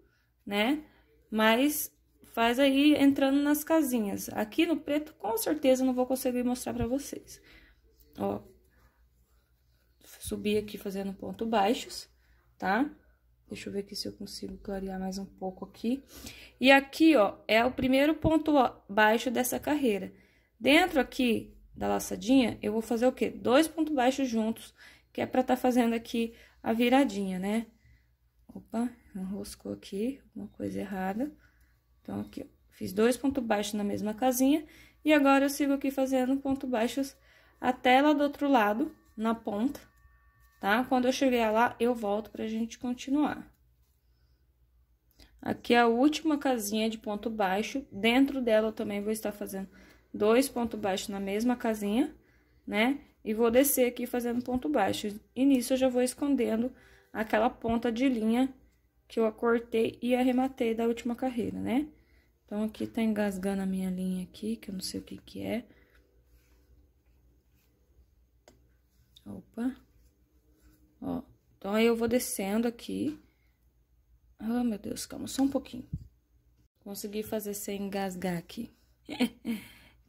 né? Mas faz aí entrando nas casinhas. Aqui no preto, com certeza, não vou conseguir mostrar para vocês. Ó, subi aqui fazendo ponto baixos, tá? Deixa eu ver aqui se eu consigo clarear mais um pouco aqui. E aqui, ó, é o primeiro ponto baixo dessa carreira. Dentro aqui da laçadinha, eu vou fazer o quê? Dois pontos baixos juntos, que é pra tá fazendo aqui a viradinha, né? Opa, enroscou aqui, uma coisa errada. Então, aqui, fiz dois pontos baixos na mesma casinha. E agora, eu sigo aqui fazendo ponto baixos até lá do outro lado, na ponta, tá? Quando eu chegar lá, eu volto pra gente continuar. Aqui é a última casinha de ponto baixo. Dentro dela, eu também vou estar fazendo dois pontos baixos na mesma casinha, né? E vou descer aqui fazendo ponto baixo. E nisso, eu já vou escondendo aquela ponta de linha que eu acortei e arrematei da última carreira, né? Então, aqui tá engasgando a minha linha aqui, que eu não sei o que que é. Opa. Ó, então, aí eu vou descendo aqui. Oh, meu Deus, calma, só um pouquinho. Consegui fazer sem engasgar aqui.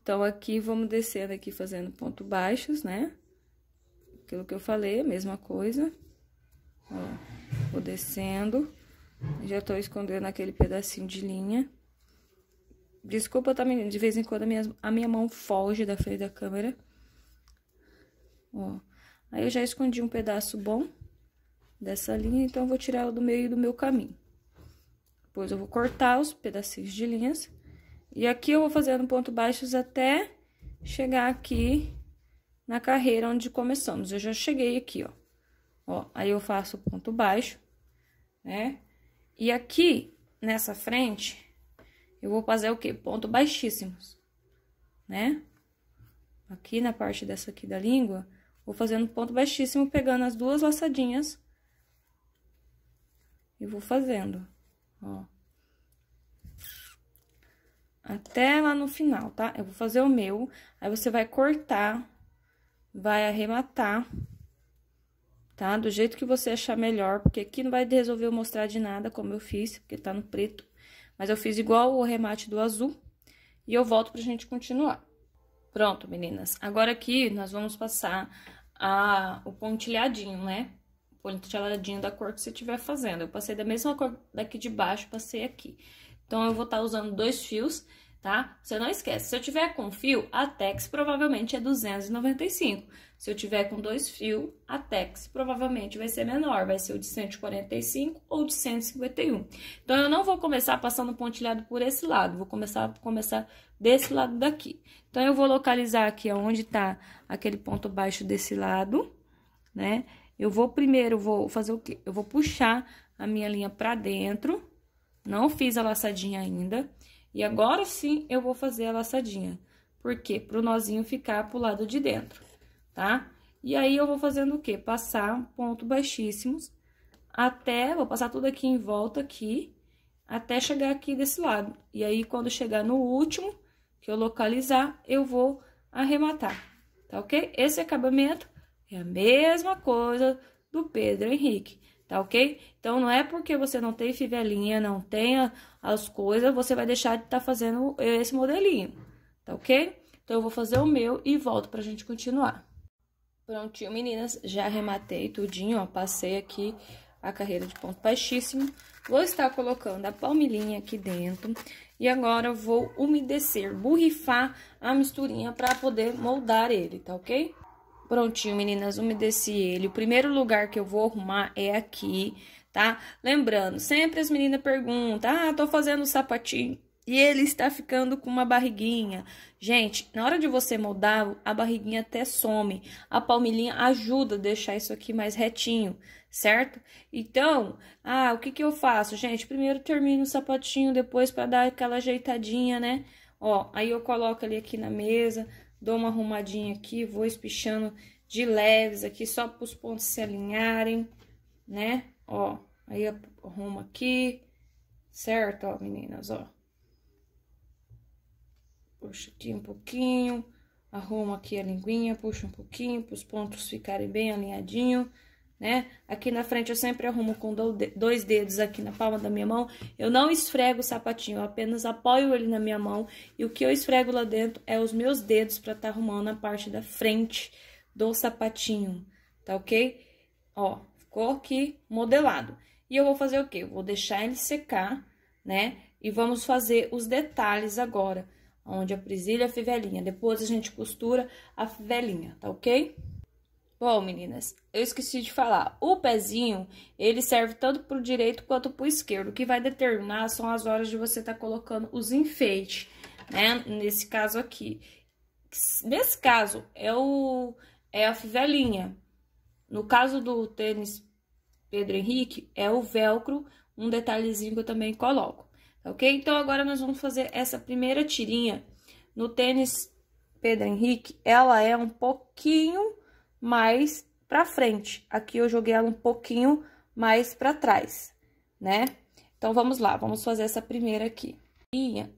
então, aqui, vamos descendo aqui fazendo ponto baixos, né? Aquilo que eu falei, mesma coisa. Ó, vou descendo. Já tô escondendo aquele pedacinho de linha. Desculpa, tá, menina? De vez em quando a minha, a minha mão foge da frente da câmera. Ó. Aí, eu já escondi um pedaço bom dessa linha, então, eu vou tirar ela do meio do meu caminho. Depois, eu vou cortar os pedacinhos de linhas. E aqui, eu vou fazendo ponto baixos até chegar aqui na carreira onde começamos. Eu já cheguei aqui, ó. Ó, aí eu faço ponto baixo, né? E aqui, nessa frente, eu vou fazer o quê? Ponto baixíssimos, né? Aqui na parte dessa aqui da língua, vou fazendo ponto baixíssimo, pegando as duas laçadinhas. E vou fazendo, ó. Até lá no final, tá? Eu vou fazer o meu, aí você vai cortar, vai arrematar tá? Do jeito que você achar melhor, porque aqui não vai resolver eu mostrar de nada como eu fiz, porque tá no preto. Mas eu fiz igual o remate do azul e eu volto pra gente continuar. Pronto, meninas. Agora aqui nós vamos passar a, o pontilhadinho, né? O pontilhadinho da cor que você estiver fazendo. Eu passei da mesma cor daqui de baixo, passei aqui. Então, eu vou estar tá usando dois fios tá? Você não esquece, se eu tiver com fio, a Tex provavelmente é 295. Se eu tiver com dois fios, a Tex provavelmente vai ser menor, vai ser o de 145 ou de 151. Então, eu não vou começar passando pontilhado por esse lado, vou começar, começar desse lado daqui. Então, eu vou localizar aqui onde tá aquele ponto baixo desse lado, né? Eu vou primeiro, vou fazer o quê? Eu vou puxar a minha linha pra dentro, não fiz a laçadinha ainda, e agora sim eu vou fazer a laçadinha. Por quê? Pro nozinho ficar pro lado de dentro, tá? E aí, eu vou fazendo o quê? Passar ponto baixíssimos até, vou passar tudo aqui em volta aqui, até chegar aqui desse lado. E aí, quando chegar no último, que eu localizar, eu vou arrematar, tá ok? Esse acabamento é a mesma coisa do Pedro Henrique tá ok? Então, não é porque você não tem fivelinha, não tenha as coisas, você vai deixar de estar tá fazendo esse modelinho, tá ok? Então, eu vou fazer o meu e volto pra gente continuar. Prontinho, meninas, já arrematei tudinho, ó, passei aqui a carreira de ponto baixíssimo. Vou estar colocando a palmilhinha aqui dentro e agora vou umedecer, borrifar a misturinha para poder moldar ele, tá ok? Prontinho, meninas, umedeci ele. O primeiro lugar que eu vou arrumar é aqui, tá? Lembrando, sempre as meninas perguntam, ah, tô fazendo o sapatinho e ele está ficando com uma barriguinha. Gente, na hora de você moldar, a barriguinha até some. A palmilhinha ajuda a deixar isso aqui mais retinho, certo? Então, ah, o que que eu faço? Gente, primeiro termino o sapatinho, depois para dar aquela ajeitadinha, né? Ó, aí eu coloco ali aqui na mesa, dou uma arrumadinha aqui, vou espichando de leves aqui, só para os pontos se alinharem, né? Ó, aí arrumo aqui, certo? Ó, meninas, ó. Puxa aqui um pouquinho, arrumo aqui a linguinha, puxa um pouquinho, para os pontos ficarem bem alinhadinho né? Aqui na frente eu sempre arrumo com dois dedos aqui na palma da minha mão. Eu não esfrego o sapatinho, eu apenas apoio ele na minha mão. E o que eu esfrego lá dentro é os meus dedos para estar tá arrumando a parte da frente do sapatinho, tá ok? Ó, ficou aqui modelado. E eu vou fazer o quê? Eu vou deixar ele secar, né? E vamos fazer os detalhes agora, onde a presilha a fivelinha. Depois a gente costura a fivelinha, tá ok? Bom, meninas, eu esqueci de falar. O pezinho, ele serve tanto para o direito quanto para o esquerdo. O que vai determinar são as horas de você estar tá colocando os enfeites, né? Nesse caso aqui. Nesse caso, é, o, é a fivelinha. No caso do tênis Pedro Henrique, é o velcro, um detalhezinho que eu também coloco, tá ok? Então, agora nós vamos fazer essa primeira tirinha no tênis Pedro Henrique. Ela é um pouquinho mais pra frente. Aqui eu joguei ela um pouquinho mais pra trás, né? Então, vamos lá, vamos fazer essa primeira aqui.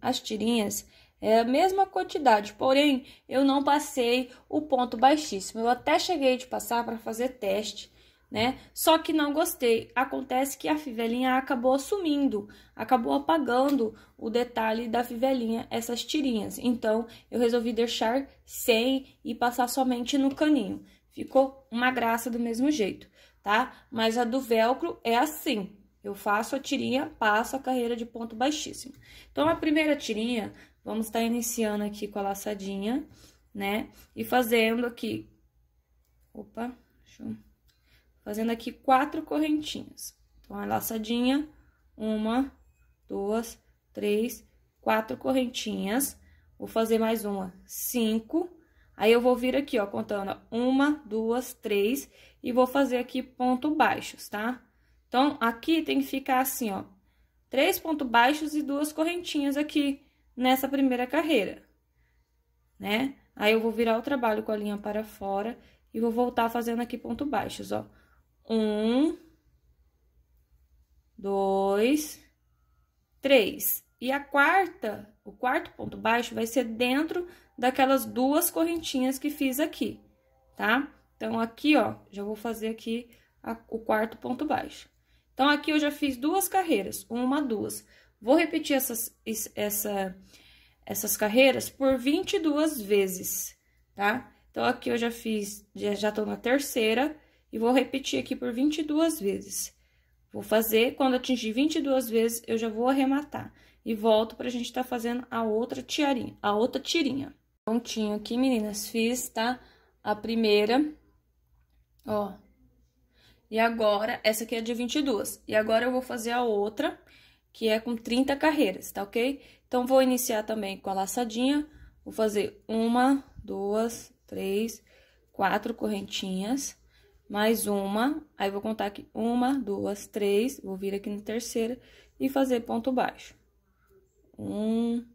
As tirinhas é a mesma quantidade, porém, eu não passei o ponto baixíssimo. Eu até cheguei de passar para fazer teste, né? Só que não gostei. Acontece que a fivelinha acabou sumindo, acabou apagando o detalhe da fivelinha, essas tirinhas. Então, eu resolvi deixar sem e passar somente no caninho. Ficou uma graça do mesmo jeito, tá? Mas a do velcro é assim. Eu faço a tirinha, passo a carreira de ponto baixíssimo. Então, a primeira tirinha, vamos estar tá iniciando aqui com a laçadinha, né? E fazendo aqui... Opa, deixa eu... Fazendo aqui quatro correntinhas. Então, a laçadinha, uma, duas, três, quatro correntinhas. Vou fazer mais uma, cinco Aí, eu vou vir aqui, ó, contando uma, duas, três, e vou fazer aqui ponto baixos, tá? Então, aqui tem que ficar assim, ó, três pontos baixos e duas correntinhas aqui nessa primeira carreira, né? Aí, eu vou virar o trabalho com a linha para fora e vou voltar fazendo aqui ponto baixos, ó. Um, dois, três. E a quarta, o quarto ponto baixo vai ser dentro daquelas duas correntinhas que fiz aqui, tá? Então, aqui, ó, já vou fazer aqui a, o quarto ponto baixo. Então, aqui eu já fiz duas carreiras, uma, duas. Vou repetir essas, essa, essas carreiras por 22 vezes, tá? Então, aqui eu já fiz, já, já tô na terceira, e vou repetir aqui por 22 vezes. Vou fazer, quando atingir 22 vezes, eu já vou arrematar. E volto pra gente tá fazendo a outra tiarinha, a outra tirinha. Prontinho aqui, meninas, fiz, tá? A primeira, ó. E agora, essa aqui é de 22. E agora eu vou fazer a outra, que é com 30 carreiras, tá ok? Então, vou iniciar também com a laçadinha. Vou fazer uma, duas, três, quatro correntinhas, mais uma. Aí, vou contar aqui uma, duas, três, vou vir aqui na terceira e fazer ponto baixo. Um,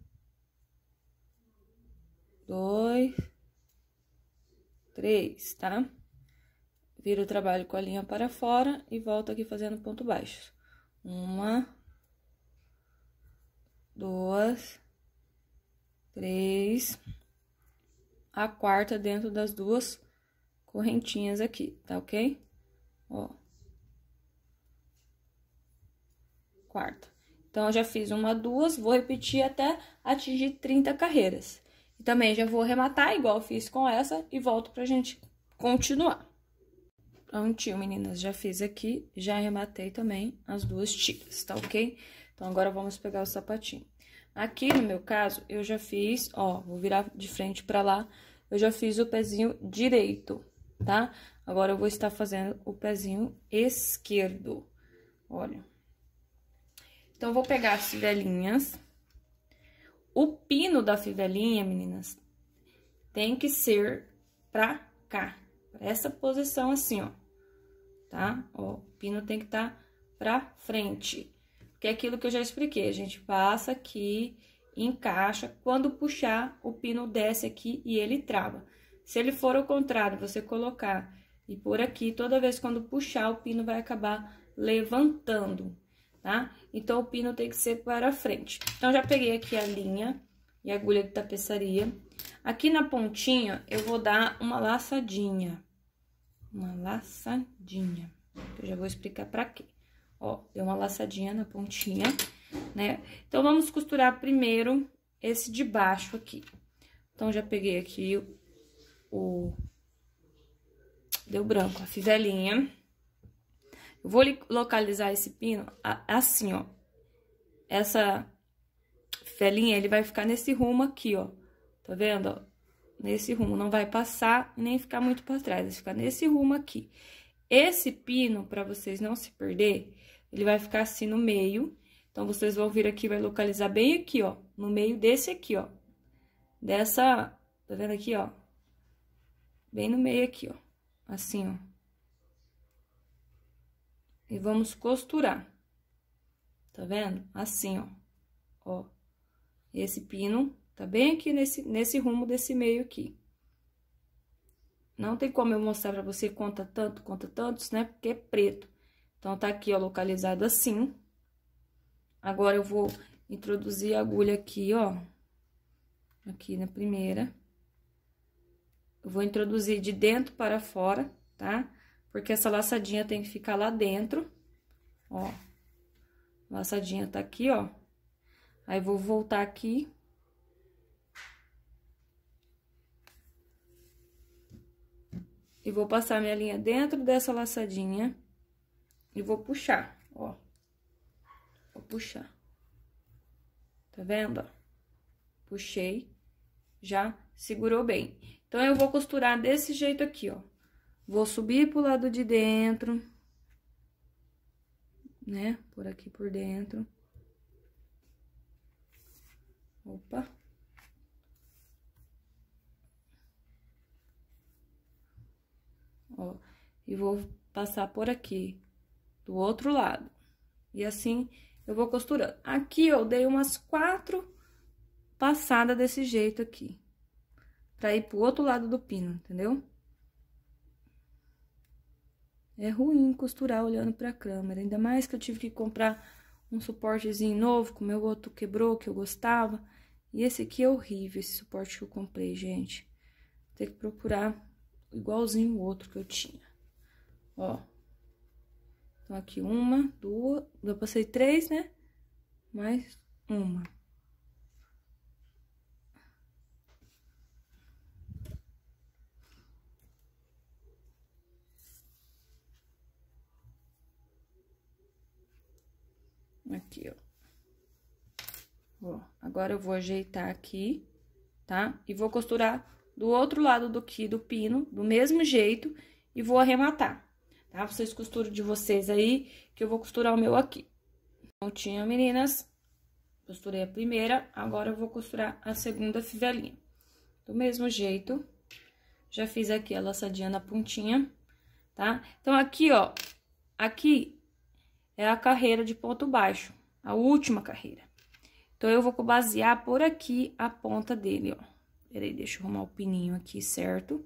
dois, três, tá? Vira o trabalho com a linha para fora e volto aqui fazendo ponto baixo. Uma, duas, três, a quarta dentro das duas correntinhas aqui, tá ok? Ó. Quarta. Então, eu já fiz uma, duas, vou repetir até atingir 30 carreiras. E também já vou arrematar igual fiz com essa e volto pra gente continuar. Prontinho, meninas, já fiz aqui, já arrematei também as duas tiras, tá ok? Então, agora vamos pegar o sapatinho. Aqui, no meu caso, eu já fiz, ó, vou virar de frente pra lá, eu já fiz o pezinho direito, tá? Agora, eu vou estar fazendo o pezinho esquerdo, olha. Então, eu vou pegar as fivelinhas. O pino da fivelinha, meninas, tem que ser pra cá, pra essa posição assim, ó, tá? Ó, o pino tem que estar tá pra frente, que é aquilo que eu já expliquei, a gente passa aqui, encaixa, quando puxar, o pino desce aqui e ele trava. Se ele for ao contrário, você colocar e por aqui, toda vez quando puxar, o pino vai acabar levantando, tá? Então, o pino tem que ser para frente. Então, já peguei aqui a linha e a agulha de tapeçaria. Aqui na pontinha, eu vou dar uma laçadinha. Uma laçadinha. Eu já vou explicar pra quê. Ó, deu uma laçadinha na pontinha, né? Então, vamos costurar primeiro esse de baixo aqui. Então, já peguei aqui o... deu branco, a fivelinha. Eu vou localizar esse pino assim, ó. Essa felinha, ele vai ficar nesse rumo aqui, ó. Tá vendo, ó? Nesse rumo, não vai passar nem ficar muito pra trás, vai ficar nesse rumo aqui. Esse pino, pra vocês não se perder, ele vai ficar assim no meio. Então, vocês vão vir aqui, vai localizar bem aqui, ó. No meio desse aqui, ó. Dessa, tá vendo aqui, ó? Bem no meio aqui, ó. Assim, ó. E vamos costurar. Tá vendo? Assim, ó. Ó. Esse pino tá bem aqui nesse, nesse rumo desse meio aqui. Não tem como eu mostrar pra você conta tanto, conta tantos, né? Porque é preto. Então, tá aqui, ó, localizado assim. Agora, eu vou introduzir a agulha aqui, ó. Aqui na primeira. Eu vou introduzir de dentro para fora, tá? Porque essa laçadinha tem que ficar lá dentro, ó. Laçadinha tá aqui, ó. Aí, vou voltar aqui. E vou passar minha linha dentro dessa laçadinha. E vou puxar, ó. Vou puxar. Tá vendo, ó? Puxei, já segurou bem. Então, eu vou costurar desse jeito aqui, ó. Vou subir pro lado de dentro, né? Por aqui por dentro. Opa. Ó, e vou passar por aqui, do outro lado. E assim, eu vou costurando. Aqui, eu dei umas quatro passadas desse jeito aqui. Pra ir pro outro lado do pino, entendeu? É ruim costurar olhando pra câmera, ainda mais que eu tive que comprar um suportezinho novo, que o meu outro quebrou, que eu gostava. E esse aqui é horrível, esse suporte que eu comprei, gente. Vou ter que procurar igualzinho o outro que eu tinha. Ó. Então, aqui uma, duas, eu passei três, né? Mais uma. Aqui, ó. Ó, agora eu vou ajeitar aqui, tá? E vou costurar do outro lado do que do pino, do mesmo jeito, e vou arrematar, tá? Vocês costuram de vocês aí, que eu vou costurar o meu aqui. Prontinho, meninas. Costurei a primeira, agora eu vou costurar a segunda fivelinha. Do mesmo jeito, já fiz aqui a laçadinha na pontinha, tá? Então, aqui, ó, aqui é a carreira de ponto baixo, a última carreira. Então, eu vou basear por aqui a ponta dele, ó. Peraí, deixa eu arrumar o pininho aqui, certo?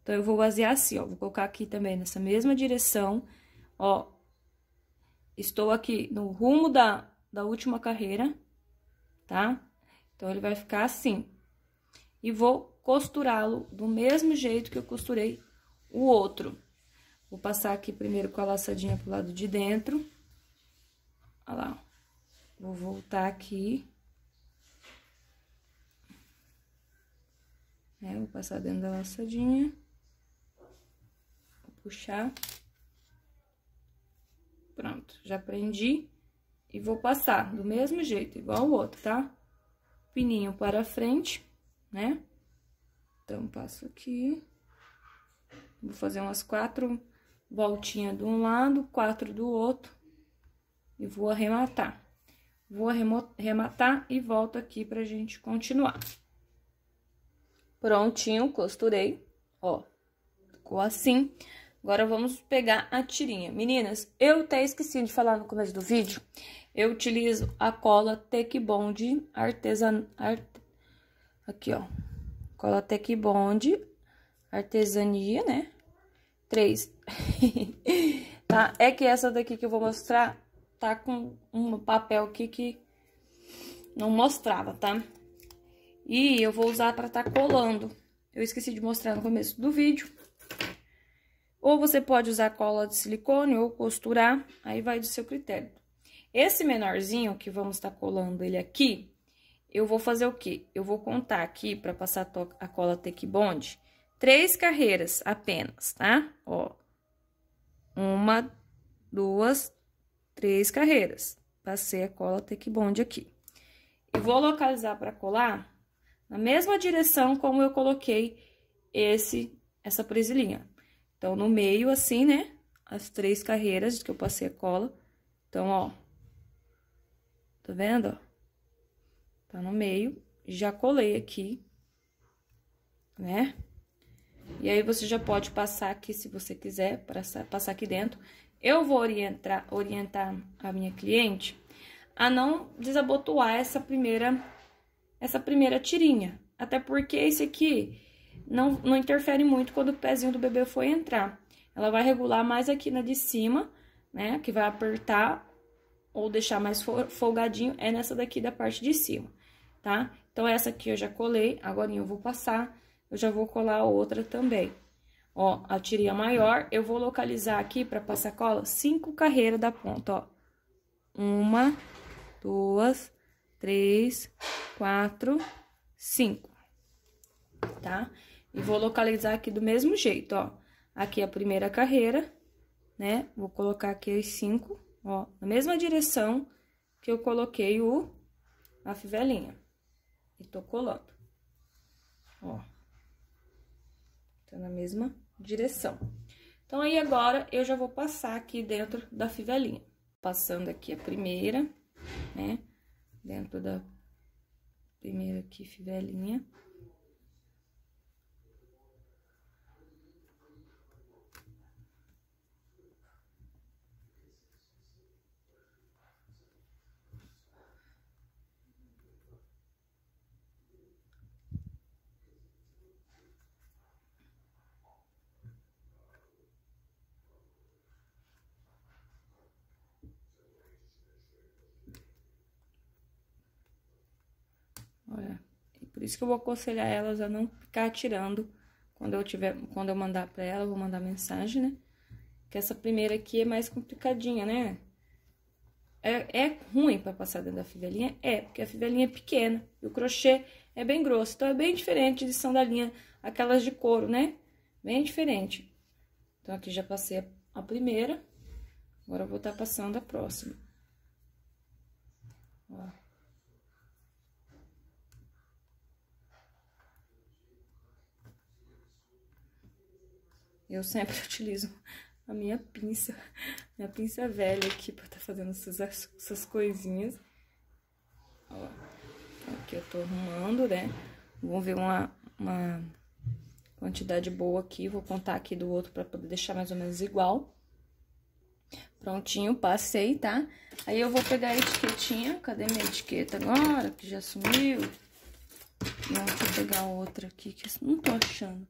Então, eu vou basear assim, ó. Vou colocar aqui também nessa mesma direção, ó. Estou aqui no rumo da, da última carreira, tá? Então, ele vai ficar assim. E vou costurá-lo do mesmo jeito que eu costurei o outro. Vou passar aqui primeiro com a laçadinha pro lado de dentro. Olha lá. Vou voltar aqui. É, vou passar dentro da laçadinha. Vou puxar. Pronto, já prendi. E vou passar do mesmo jeito, igual o outro, tá? Pininho para frente, né? Então, passo aqui. Vou fazer umas quatro voltinhas de um lado, quatro do outro. E vou arrematar. Vou arrematar e volto aqui pra gente continuar. Prontinho, costurei, ó, ficou assim. Agora, vamos pegar a tirinha. Meninas, eu até esqueci de falar no começo do vídeo, eu utilizo a cola Tech Bond artesan... Art... Aqui, ó, cola Tech Bond artesania, né? Três. tá? É que essa daqui que eu vou mostrar tá com um papel aqui que não mostrava, tá? E eu vou usar para tá colando. Eu esqueci de mostrar no começo do vídeo. Ou você pode usar cola de silicone ou costurar, aí vai do seu critério. Esse menorzinho que vamos estar tá colando ele aqui, eu vou fazer o quê? Eu vou contar aqui para passar a cola Tech Bond, três carreiras apenas, tá? Ó, uma, duas, três carreiras. Passei a cola Tech Bond aqui. E vou localizar para colar na mesma direção como eu coloquei esse, essa presilhinha. Então, no meio, assim, né? As três carreiras que eu passei a cola. Então, ó. Tá vendo, ó? Tá no meio. Já colei aqui, né? E aí, você já pode passar aqui, se você quiser, passar aqui dentro. Eu vou orientar, orientar a minha cliente a não desabotoar essa primeira essa primeira tirinha. Até porque esse aqui não, não interfere muito quando o pezinho do bebê for entrar. Ela vai regular mais aqui na de cima, né? Que vai apertar ou deixar mais folgadinho, é nessa daqui da parte de cima, tá? Então, essa aqui eu já colei, agora eu vou passar, eu já vou colar a outra também. Ó, a tirinha maior, eu vou localizar aqui para passar cola cinco carreiras da ponta, ó. Uma, duas, três, quatro, cinco, tá? E vou localizar aqui do mesmo jeito, ó. Aqui a primeira carreira, né? Vou colocar aqui os cinco, ó, na mesma direção que eu coloquei o, a fivelinha. E tô colando, ó. Tá na mesma direção. Então, aí agora, eu já vou passar aqui dentro da fivelinha. Passando aqui a primeira, né? Dentro da primeira aqui, fivelinha. Isso que eu vou aconselhar elas a não ficar tirando quando eu tiver, quando eu mandar para ela, eu vou mandar mensagem, né? Que essa primeira aqui é mais complicadinha, né? É, é ruim para passar dentro da fivelinha? É, porque a fivelinha é pequena e o crochê é bem grosso. Então, é bem diferente de sandalinha, aquelas de couro, né? Bem diferente. Então, aqui já passei a, primeira. Agora, eu vou estar tá passando a próxima. Ó. Eu sempre utilizo a minha pinça, minha pinça velha aqui pra tá fazendo essas, essas coisinhas. Ó, aqui eu tô arrumando, né? Vamos ver uma, uma quantidade boa aqui. Vou contar aqui do outro pra poder deixar mais ou menos igual. Prontinho, passei, tá? Aí eu vou pegar a etiquetinha. Cadê minha etiqueta agora? Que já sumiu. Vou pegar outra aqui que não tô achando.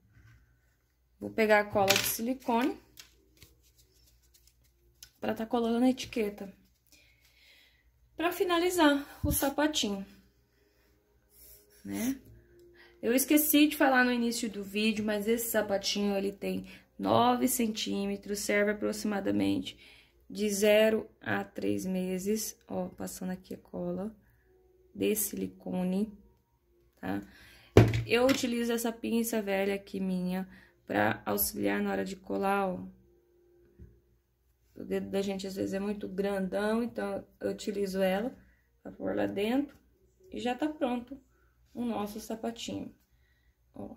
Vou pegar a cola de silicone para tá colando a etiqueta. Para finalizar o sapatinho, né? Eu esqueci de falar no início do vídeo, mas esse sapatinho ele tem 9 centímetros, serve aproximadamente de 0 a 3 meses. Ó, passando aqui a cola de silicone, tá? Eu utilizo essa pinça velha aqui minha para auxiliar na hora de colar, ó. O dedo da gente às vezes é muito grandão, então eu utilizo ela para pôr lá dentro e já tá pronto o nosso sapatinho, ó.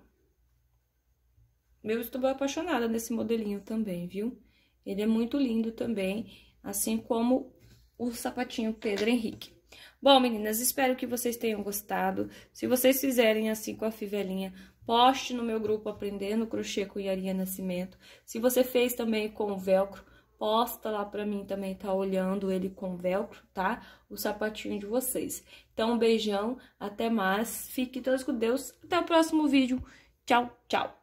Eu estou apaixonada nesse modelinho também, viu? Ele é muito lindo também, assim como o sapatinho Pedro Henrique. Bom, meninas, espero que vocês tenham gostado. Se vocês fizerem assim com a fivelinha, poste no meu grupo Aprendendo Crochê com Yaria Nascimento. Se você fez também com velcro, posta lá pra mim também, tá olhando ele com velcro, tá? O sapatinho de vocês. Então, um beijão, até mais, fiquem todos com Deus, até o próximo vídeo. Tchau, tchau!